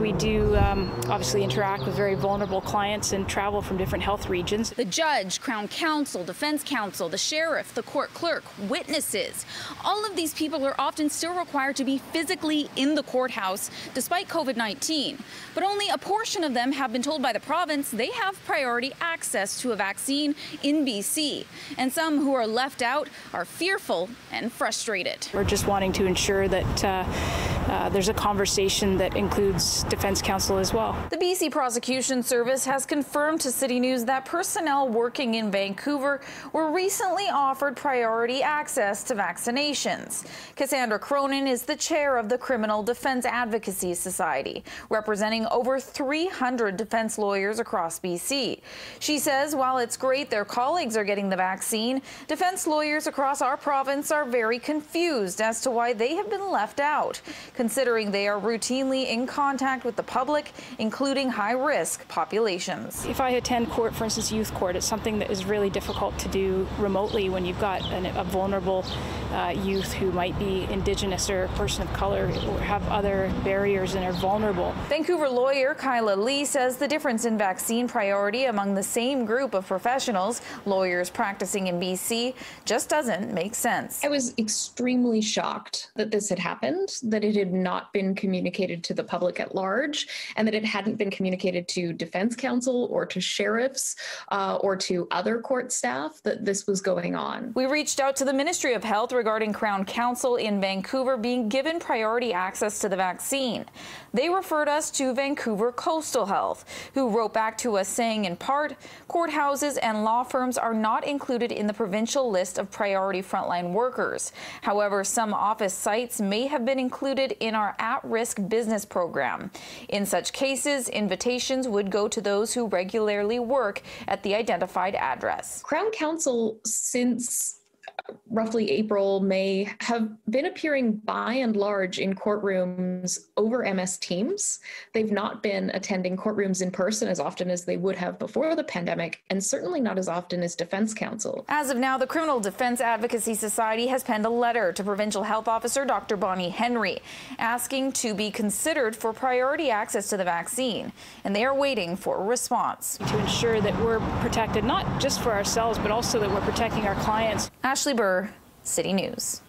We do um, obviously interact with very vulnerable clients and travel from different health regions. The judge, Crown Counsel, Defense Counsel, the sheriff, the court clerk, witnesses. All of these people are often still required to be physically in the courthouse despite COVID 19. But only a portion of them have been told by the province they have priority access to a vaccine in BC. And some who are left out are fearful and frustrated. We're just wanting to ensure that uh, uh, there's a conversation that includes Defense Counsel as well. The BC Prosecution Service has confirmed to City News that personnel working in Vancouver were recently offered priority access to vaccinations. Cassandra Cronin is the chair of the Criminal Defense Advocacy Society, representing over 300 defense lawyers across BC. She says while it's great their colleagues are getting the vaccine, defense lawyers across our province are very confused as to why they have been left out considering they are routinely in contact with the public, including high risk populations. If I attend court, for instance, youth court, it's something that is really difficult to do remotely when you've got an, a vulnerable uh, youth who might be Indigenous or a person of color or have other barriers and are vulnerable. Vancouver lawyer Kyla Lee says the difference in vaccine priority among the same group of professionals, lawyers practicing in BC, just doesn't make sense. I was extremely shocked that this had happened, that it had had not been communicated to the public at large and that it hadn't been communicated to defense counsel or to sheriffs uh, or to other court staff that this was going on. We reached out to the Ministry of Health regarding Crown Counsel in Vancouver being given priority access to the vaccine. They referred us to Vancouver Coastal Health, who wrote back to us saying in part, courthouses and law firms are not included in the provincial list of priority frontline workers. However, some office sites may have been included in our at-risk business program. In such cases, invitations would go to those who regularly work at the identified address. Crown Counsel, since roughly April, May, have been appearing by and large in courtrooms over MS Teams. They've not been attending courtrooms in person as often as they would have before the pandemic, and certainly not as often as Defense Counsel. As of now, the Criminal Defense Advocacy Society has penned a letter to Provincial Health Officer Dr. Bonnie Henry asking to be considered for priority access to the vaccine, and they are waiting for a response. To ensure that we're protected, not just for ourselves, but also that we're protecting our clients. Ashley City News.